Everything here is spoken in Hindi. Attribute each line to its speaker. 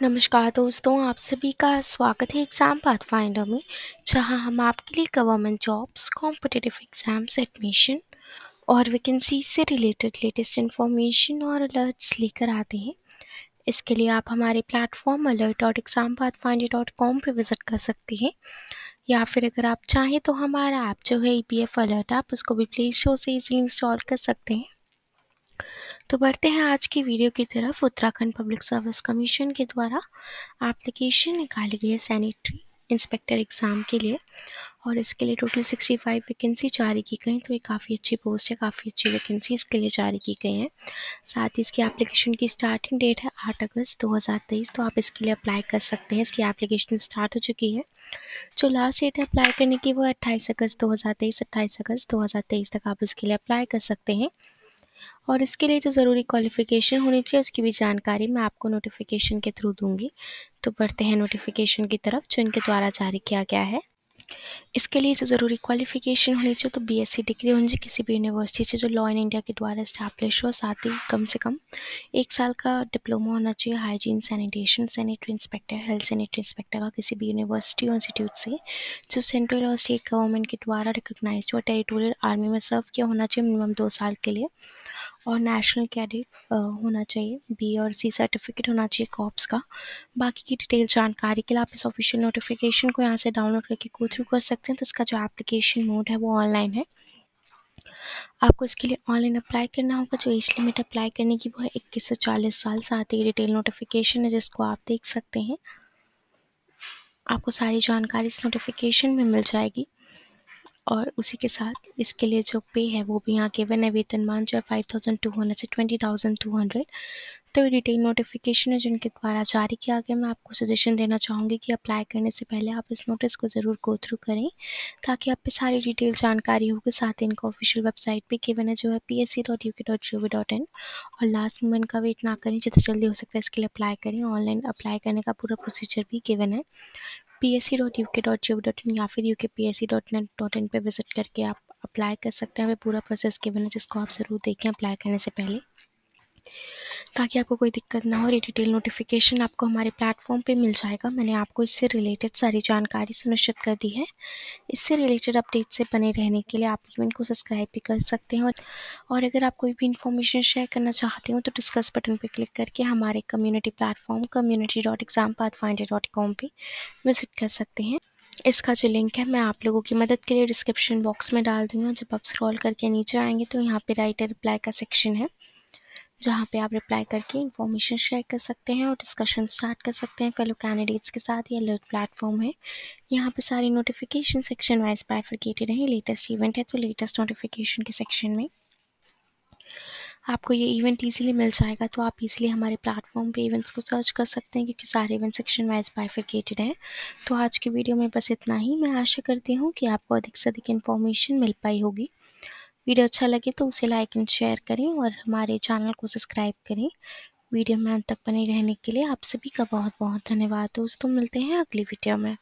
Speaker 1: नमस्कार दोस्तों, आप सभी का स्वागत है एग्ज़ाम पाथ फाइंडर में, जहाँ हम आपके लिए government jobs competitive exams admission और वैकेंसी से रिलेटेड लेटेस्ट इन्फॉर्मेशन और अलर्ट्स लेकर आते हैं। इसके लिए आप हमारे platform alert dot exam path finder dot com पर विज़िट कर सकते हैं। या फिर अगर आप चाहें तो हमारा ऐप जो है ई पी एफ़ अलर्ट आप उसको भी प्ले स्टोर से ईजिली इंस्टॉल कर सकते हैं। तो बढ़ते हैं आज की वीडियो की तरफ़। उत्तराखंड पब्लिक सर्विस कमीशन के द्वारा एप्लीकेशन निकाली गई है सैनिटरी इंस्पेक्टर एग्ज़ाम के लिए और इसके लिए टोटल 65 वैकेंसी जारी की गई तो ये काफ़ी अच्छी पोस्ट है, काफ़ी अच्छी वैकेंसी इसके लिए जारी की गई हैं। साथ ही इसकी एप्लीकेशन की स्टार्टिंग डेट है 8 अगस्त 2023 तो आप इसके लिए अप्लाई कर सकते हैं। इसकी एप्लीकेशन स्टार्ट हो चुकी है। जो लास्ट डेट है अप्लाई करने की वो अट्ठाईस अगस्त दो हज़ार तेईस, अट्ठाईस अगस्त दो हज़ार तेईस तक आप इसके लिए अप्लाई कर सकते हैं। और इसके लिए जो ज़रूरी क्वालिफ़िकेशन होनी चाहिए, उसकी भी जानकारी मैं आपको नोटिफिकेशन के थ्रू दूँगी। तो बढ़ते हैं नोटिफिकेशन की तरफ़, जो इनके द्वारा जारी किया गया है। इसके लिए जो ज़रूरी क्वालिफ़िकेशन होनी चाहिए तो बीएससी डिग्री होनी चाहिए किसी भी यूनिवर्सिटी से, जो लॉ इन इंडिया के द्वारा इस्टेब्लिश हो साथ ही कम से कम एक साल का डिप्लोमा होना चाहिए hygiene sanitation sanitary inspector health sanitary inspector का किसी भी यूनिवर्सिटी और इंस्टीट्यूट से, जो सेंट्रल और स्टेट गवर्नमेंट के द्वारा रिकोगनाइज हो टेरिटोरियल आर्मी में सर्व किया होना चाहिए मिनिमम दो साल के लिए। और नेशनल कैडेट होना चाहिए बी और सी सर्टिफिकेट होना चाहिए कॉप्स का। बाकी की डिटेल जानकारी के लिए आप इस ऑफिशियल नोटिफिकेशन को यहाँ से डाउनलोड करके गो थ्रू कर सकते हैं। तो इसका जो एप्लीकेशन मोड है वो ऑनलाइन है। आपको इसके लिए ऑनलाइन अप्लाई करना होगा। जो एज लिमिट अप्लाई करने की वो है इक्कीस से चालीस साल। साथ ही डिटेल नोटिफिकेशन है जिसको आप देख सकते हैं। आपको सारी जानकारी इस नोटिफिकेशन में मिल जाएगी। और उसी के साथ इसके लिए जो पे है वो भी यहाँ गिवन है वेतनमान जो है फाइव थाउज़ेंड टू हंड्रेड से ट्वेंटी थाउज़ेंड टू हंड्रेड तो ये डिटेल नोटिफिकेशन है जिनके द्वारा जारी किया गया। मैं आपको सजेशन देना चाहूँगी कि अप्लाई करने से पहले आप इस नोटिस को ज़रूर गो थ्रू करें, ताकि आप पे सारी डिटेल जानकारी होगी। साथ ही इनका ऑफिशियल वेबसाइट भी गिवन है जो है P S C dot U K dot G O V dot in और लास्ट मोमेंट का वेट ना करें, जितना जल्दी हो सकता है इसके लिए अप्लाई करें। ऑनलाइन अप्लाई करने का पूरा प्रोसीजर भी गिवन है। P S C dot U K dot G dot in या फिर U K P S C dot net dot in पर विज़िट करके आप अप्लाई कर सकते हैं। वे पूरा प्रोसेस गिवन है, जिसको आप ज़रूर देखें अप्लाई करने से पहले। ताकि आपको कोई दिक्कत ना हो, और डिटेल नोटिफिकेशन आपको हमारे प्लेटफॉर्म पे मिल जाएगा। मैंने आपको इससे रिलेटेड सारी जानकारी सुनिश्चित कर दी है। इससे रिलेटेड अपडेट से बने रहने के लिए आप इवेंट को सब्सक्राइब भी कर सकते हैं। और अगर आप कोई भी इन्फॉर्मेशन शेयर करना चाहते हो तो डिस्कस बटन पर क्लिक करके हमारे community platform community dot exam path finder dot com पर विज़िट कर सकते हैं। इसका जो लिंक है, मैं आप लोगों की मदद के लिए डिस्क्रिप्शन बॉक्स में डाल दूँगा। जब आप स्क्रॉल करके नीचे आएँगे तो यहाँ पे राइटर रिप्लाई का सेक्शन है। जहाँ पे आप रिप्लाई करके इन्फॉर्मेशन शेयर कर सकते हैं और डिस्कशन स्टार्ट कर सकते हैं फेलो कैंडिडेट्स के साथ। ये अलर्ट प्लेटफॉर्म है। यहाँ पे सारी नोटिफिकेशन सेक्शन वाइज बाइफिकेटेड है। लेटेस्ट इवेंट है तो लेटेस्ट नोटिफिकेशन के सेक्शन में आपको ये इवेंट इजीली मिल जाएगा। तो आप इजीली हमारे प्लेटफॉर्म पे इवेंट्स को सर्च कर सकते हैं क्योंकि सारे इवेंट सेक्शन वाइज बाइफिकेटेड हैं। तो आज की वीडियो में बस इतना ही। मैं आशा करती हूँ कि आपको अधिक से अधिक इन्फॉर्मेशन मिल पाई होगी। वीडियो अच्छा लगे तो उसे लाइक एंड शेयर करें और हमारे चैनल को सब्सक्राइब करें। वीडियो में अंत तक बने रहने के लिए आप सभी का बहुत बहुत धन्यवाद दोस्तों, मिलते हैं अगली वीडियो में।